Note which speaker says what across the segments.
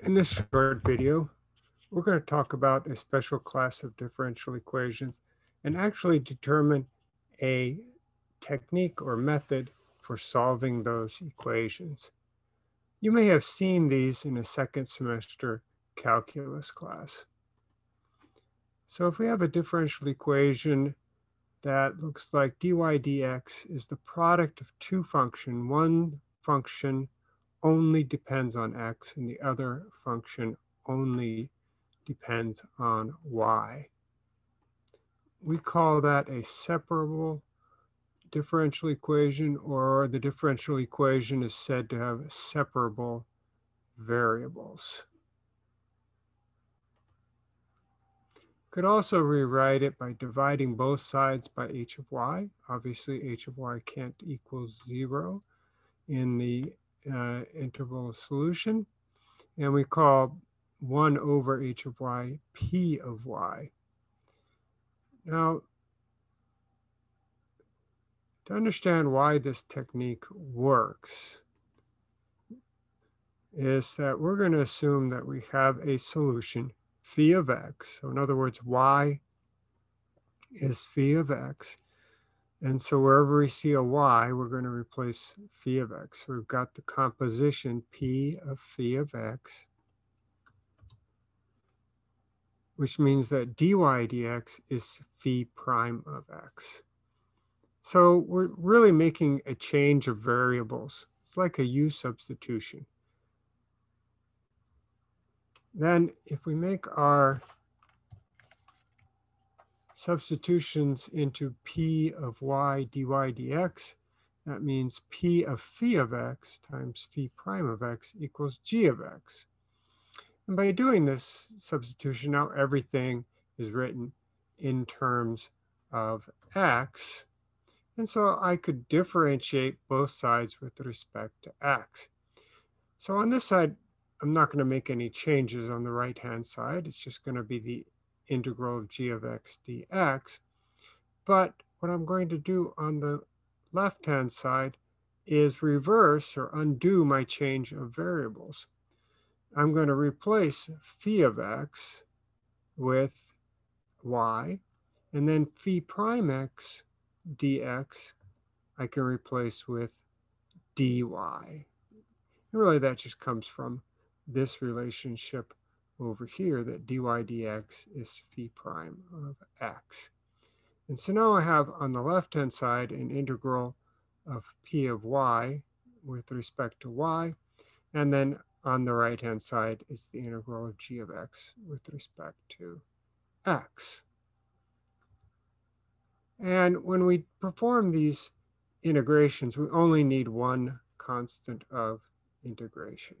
Speaker 1: In this short video, we're going to talk about a special class of differential equations and actually determine a technique or method for solving those equations. You may have seen these in a second semester calculus class. So if we have a differential equation that looks like dy dx is the product of two function, one function only depends on x and the other function only depends on y. We call that a separable differential equation or the differential equation is said to have separable variables. Could also rewrite it by dividing both sides by h of y. Obviously, h of y can't equal zero in the uh, interval solution. And we call 1 over h of y p of y. Now, to understand why this technique works is that we're going to assume that we have a solution phi of x. So in other words, y is phi of x. And so wherever we see a y, we're going to replace phi of x. So we've got the composition p of phi of x, which means that dy dx is phi prime of x. So we're really making a change of variables. It's like a u substitution. Then if we make our substitutions into p of y dy dx, that means p of phi of x times phi prime of x equals g of x. And by doing this substitution, now everything is written in terms of x. And so I could differentiate both sides with respect to x. So on this side, I'm not going to make any changes on the right-hand side. It's just going to be the integral of g of x dx. But what I'm going to do on the left-hand side is reverse or undo my change of variables. I'm going to replace phi of x with y, and then phi prime x dx I can replace with dy. And really that just comes from this relationship over here that dy dx is phi prime of x. And so now I have on the left-hand side an integral of p of y with respect to y. And then on the right-hand side is the integral of g of x with respect to x. And when we perform these integrations, we only need one constant of integration.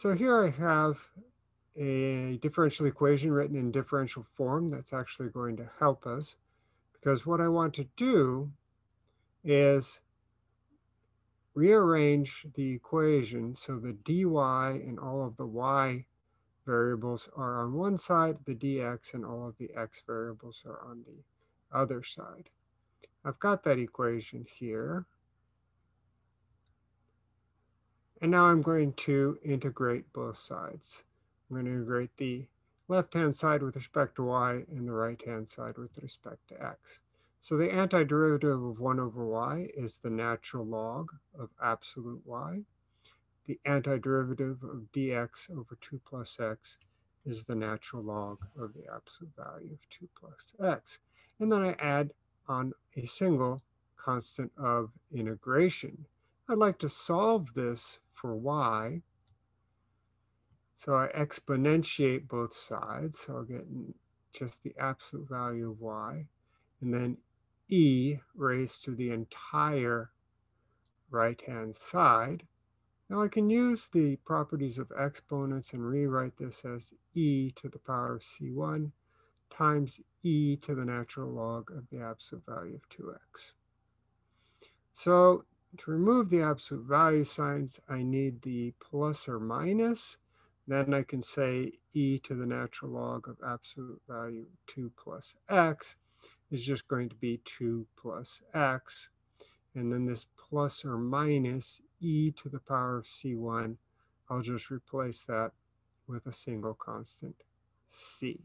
Speaker 1: So here I have a differential equation written in differential form that's actually going to help us because what I want to do is rearrange the equation so the dy and all of the y variables are on one side, the dx and all of the x variables are on the other side. I've got that equation here. And now I'm going to integrate both sides. I'm going to integrate the left-hand side with respect to y and the right-hand side with respect to x. So the antiderivative of 1 over y is the natural log of absolute y. The antiderivative of dx over 2 plus x is the natural log of the absolute value of 2 plus x. And then I add on a single constant of integration. I'd like to solve this for y. So I exponentiate both sides. So I'll get just the absolute value of y. And then e raised to the entire right-hand side. Now I can use the properties of exponents and rewrite this as e to the power of c1 times e to the natural log of the absolute value of 2x. So to remove the absolute value signs, I need the plus or minus. Then I can say e to the natural log of absolute value 2 plus x is just going to be 2 plus x. And then this plus or minus e to the power of c1 I'll just replace that with a single constant, c.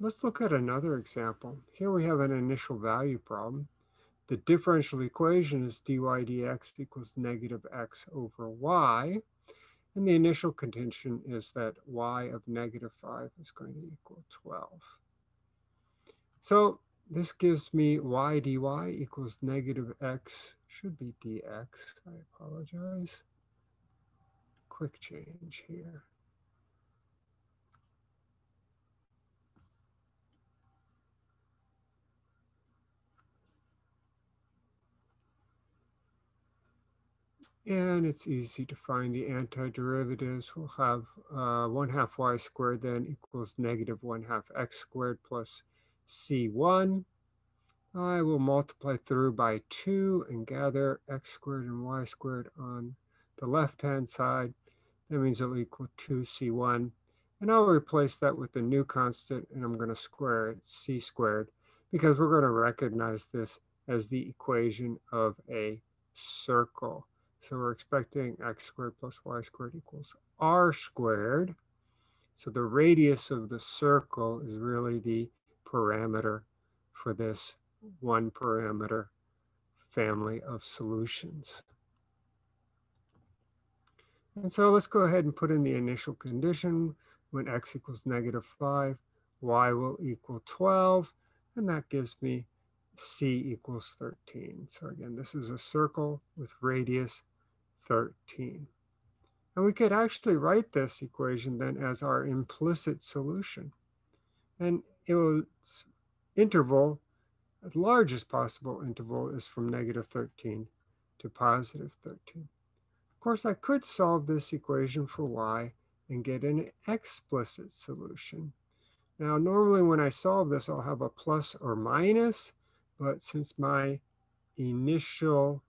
Speaker 1: Let's look at another example. Here we have an initial value problem. The differential equation is dy dx equals negative x over y. And the initial condition is that y of negative 5 is going to equal 12. So this gives me y dy equals negative x, should be dx, I apologize. Quick change here. And it's easy to find the antiderivatives. We'll have uh, 1 half y squared then equals negative 1 half x squared plus c1. I will multiply through by 2 and gather x squared and y squared on the left-hand side. That means it'll equal 2c1. And I'll replace that with the new constant, and I'm going to square it, c squared, because we're going to recognize this as the equation of a circle. So we're expecting x squared plus y squared equals r squared. So the radius of the circle is really the parameter for this one parameter family of solutions. And so let's go ahead and put in the initial condition. When x equals negative 5, y will equal 12, and that gives me c equals 13. So again, this is a circle with radius 13. And we could actually write this equation then as our implicit solution. And its interval, the largest possible interval, is from negative 13 to positive 13. Of course, I could solve this equation for y and get an explicit solution. Now, normally when I solve this, I'll have a plus or minus, but since my initial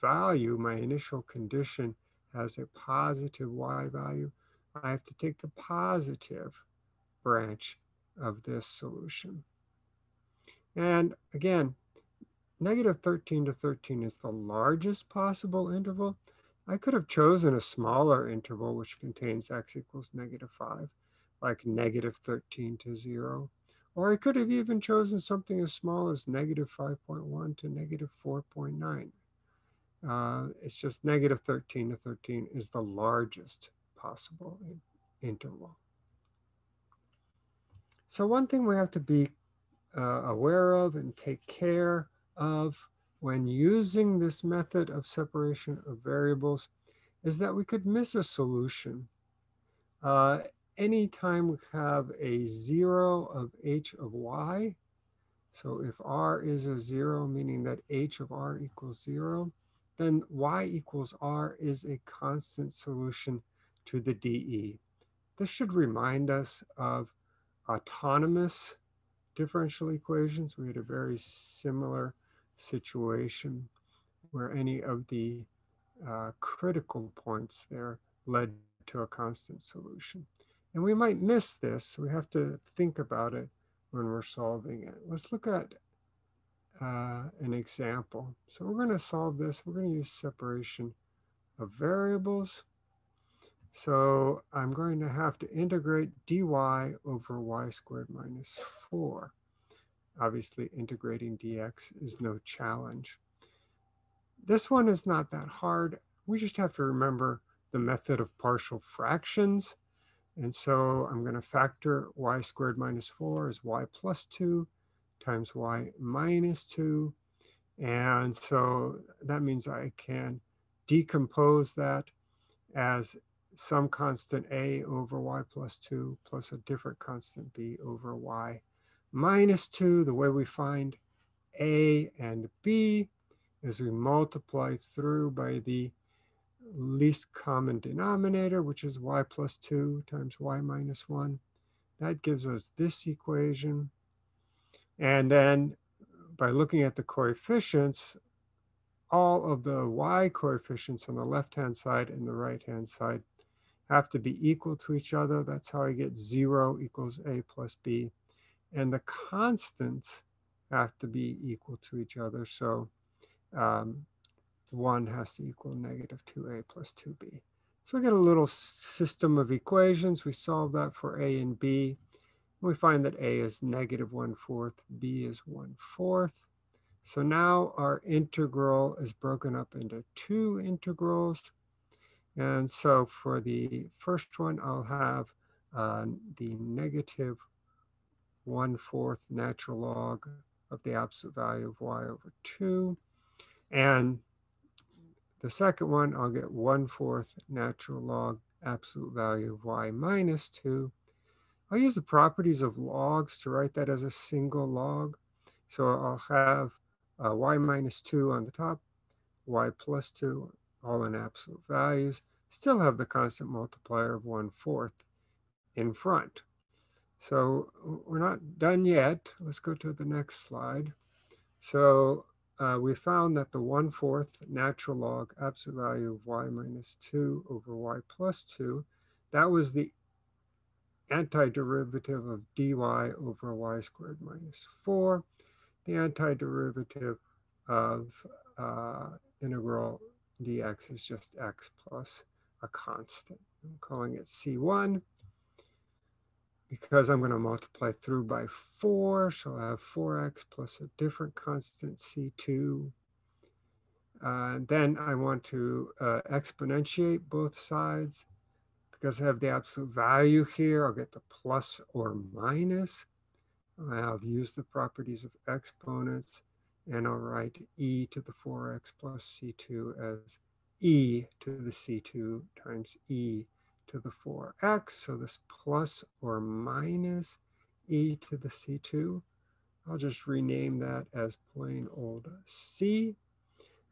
Speaker 1: value, my initial condition has a positive y value, I have to take the positive branch of this solution. And again, negative 13 to 13 is the largest possible interval. I could have chosen a smaller interval which contains x equals negative 5, like negative 13 to 0. Or I could have even chosen something as small as negative 5.1 to negative 4.9. Uh, it's just negative 13 to 13 is the largest possible interval. So one thing we have to be uh, aware of and take care of when using this method of separation of variables is that we could miss a solution. Uh, anytime we have a zero of h of y, so if r is a zero, meaning that h of r equals zero, then y equals r is a constant solution to the dE. This should remind us of autonomous differential equations. We had a very similar situation where any of the uh, critical points there led to a constant solution. And we might miss this. We have to think about it when we're solving it. Let's look at uh, an example. So we're going to solve this. We're going to use separation of variables. So I'm going to have to integrate dy over y squared minus 4. Obviously, integrating dx is no challenge. This one is not that hard. We just have to remember the method of partial fractions. And so I'm going to factor y squared minus 4 as y plus 2 times y minus 2. And so that means I can decompose that as some constant a over y plus 2 plus a different constant b over y minus 2. The way we find a and b is we multiply through by the least common denominator, which is y plus 2 times y minus 1. That gives us this equation. And then by looking at the coefficients, all of the y coefficients on the left-hand side and the right-hand side have to be equal to each other. That's how I get 0 equals a plus b. And the constants have to be equal to each other. So um, 1 has to equal negative 2a plus 2b. So we get a little system of equations. We solve that for a and b. We find that a is negative 1 fourth, b is 1 fourth. So now our integral is broken up into two integrals. And so for the first one, I'll have uh, the negative 1 fourth natural log of the absolute value of y over 2. And the second one, I'll get 1 fourth natural log absolute value of y minus 2. I'll use the properties of logs to write that as a single log. So I'll have uh, y minus 2 on the top, y plus 2, all in absolute values. Still have the constant multiplier of 1 fourth in front. So we're not done yet. Let's go to the next slide. So uh, we found that the 1 fourth natural log absolute value of y minus 2 over y plus 2, that was the antiderivative of dy over y squared minus 4. The antiderivative of uh, integral dx is just x plus a constant. I'm calling it C1 because I'm going to multiply through by 4, so I'll have 4x plus a different constant c2. Uh, then I want to uh, exponentiate both sides. Because I have the absolute value here, I'll get the plus or minus. I'll use the properties of exponents, and I'll write e to the 4x plus c2 as e to the c2 times e to the 4x. So this plus or minus e to the c2. I'll just rename that as plain old c.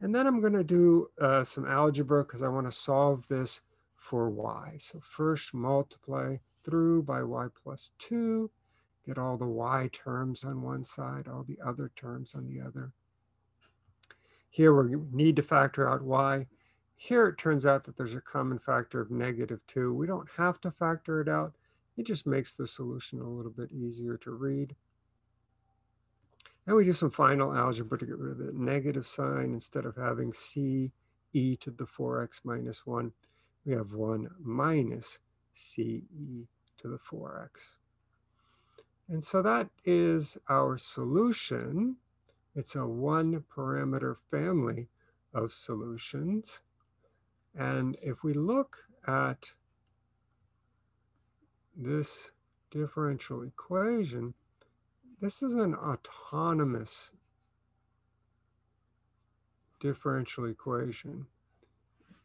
Speaker 1: And then I'm going to do uh, some algebra because I want to solve this for y. So first multiply through by y plus 2. Get all the y terms on one side, all the other terms on the other. Here we need to factor out y. Here it turns out that there's a common factor of negative 2. We don't have to factor it out. It just makes the solution a little bit easier to read. And we do some final algebra to get rid of the negative sign. Instead of having c e to the 4x minus 1, we have 1 minus c e to the 4x. And so that is our solution. It's a one parameter family of solutions. And if we look at this differential equation, this is an autonomous differential equation.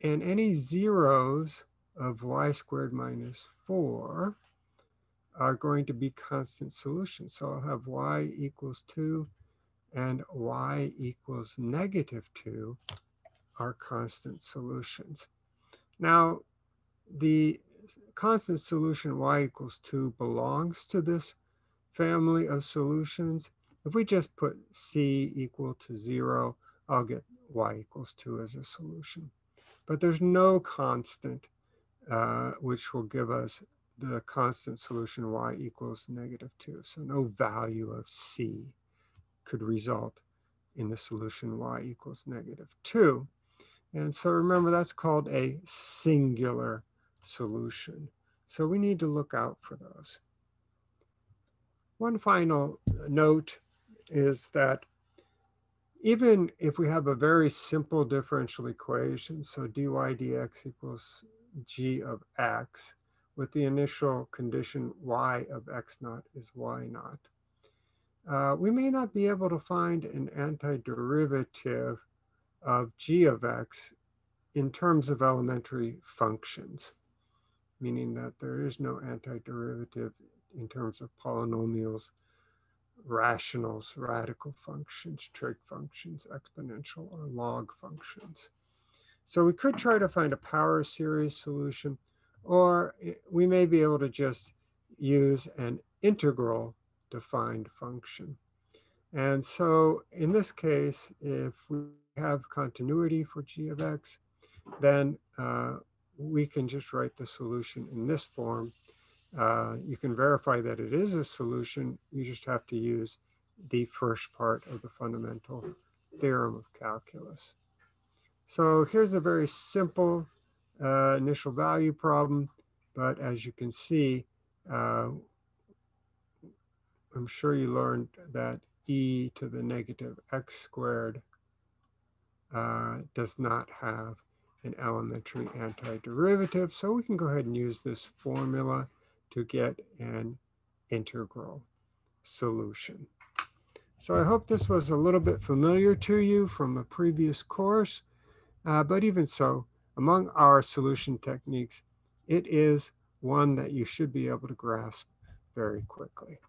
Speaker 1: And any zeros of y squared minus 4 are going to be constant solutions. So I'll have y equals 2 and y equals negative 2 are constant solutions. Now, the constant solution y equals 2 belongs to this family of solutions. If we just put c equal to 0, I'll get y equals 2 as a solution. But there's no constant uh, which will give us the constant solution y equals negative 2. So no value of c could result in the solution y equals negative 2. And so remember, that's called a singular solution. So we need to look out for those. One final note is that even if we have a very simple differential equation, so dy dx equals g of x, with the initial condition y of x naught is y naught, uh, we may not be able to find an antiderivative of g of x in terms of elementary functions, meaning that there is no antiderivative in terms of polynomials, rationals, radical functions, trig functions, exponential or log functions. So we could try to find a power series solution, or we may be able to just use an integral defined function. And so in this case, if we have continuity for g of x, then uh, we can just write the solution in this form. Uh, you can verify that it is a solution. You just have to use the first part of the fundamental theorem of calculus. So here's a very simple uh, initial value problem, but as you can see, uh, I'm sure you learned that e to the negative x squared uh, does not have an elementary antiderivative. So we can go ahead and use this formula to get an integral solution. So I hope this was a little bit familiar to you from a previous course, uh, but even so, among our solution techniques, it is one that you should be able to grasp very quickly.